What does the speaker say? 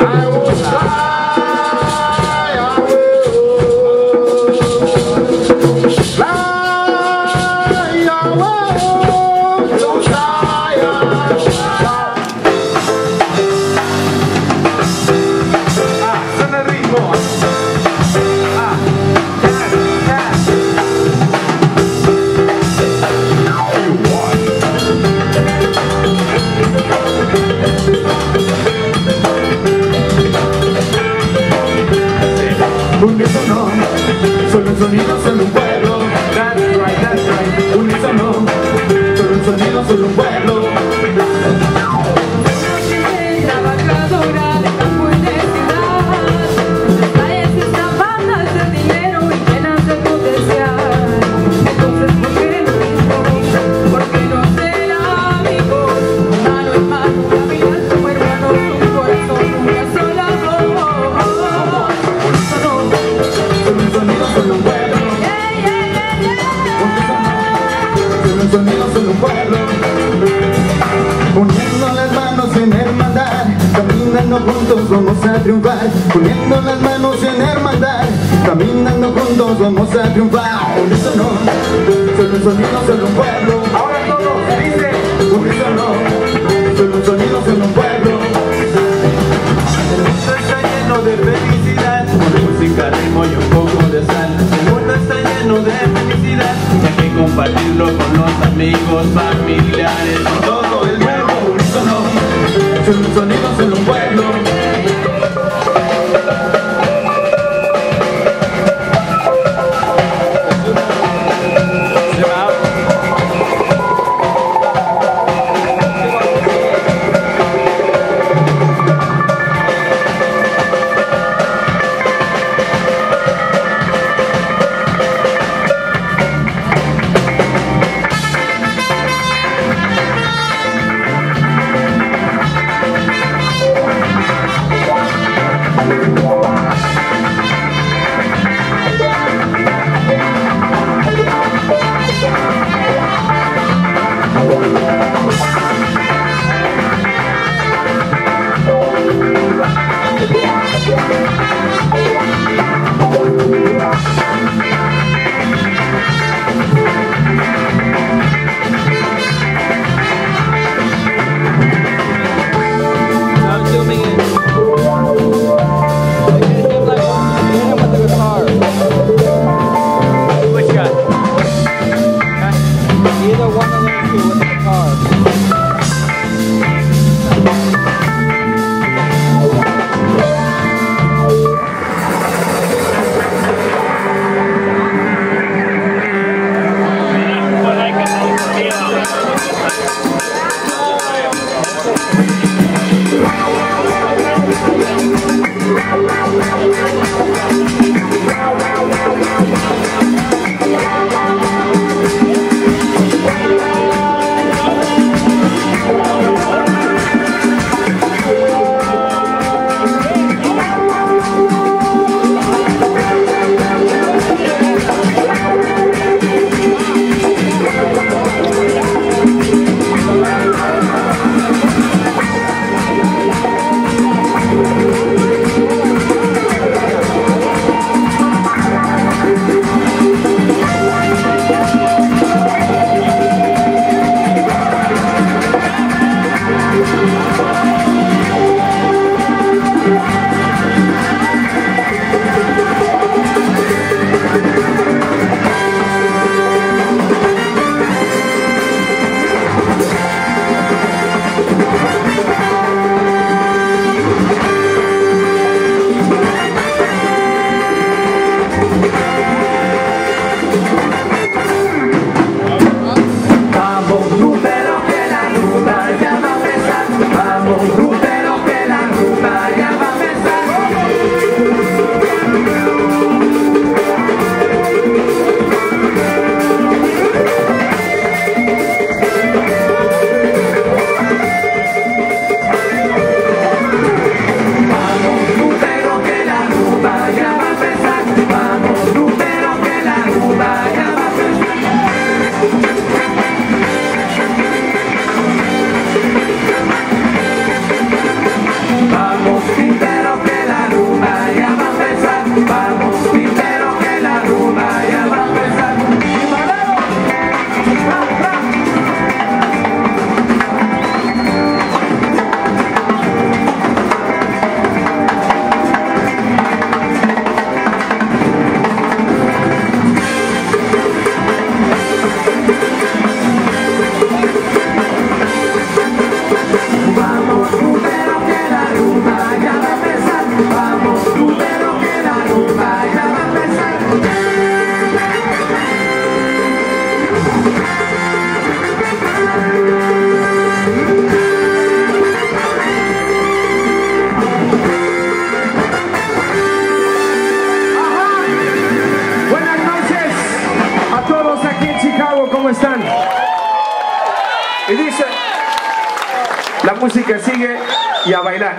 I unísono, solo un sonido, solo un vuelo, that's right, that's right, unísono, solo un sonido, solo un vuelo. Juntos vamos a triunfar. Poniendo las manos en hermandad Caminando juntos vamos a triunfar. Un no, solo un sonido, solo un pueblo. Ahora todos, dice Un no Either one of them two with the car. La música sigue y a bailar.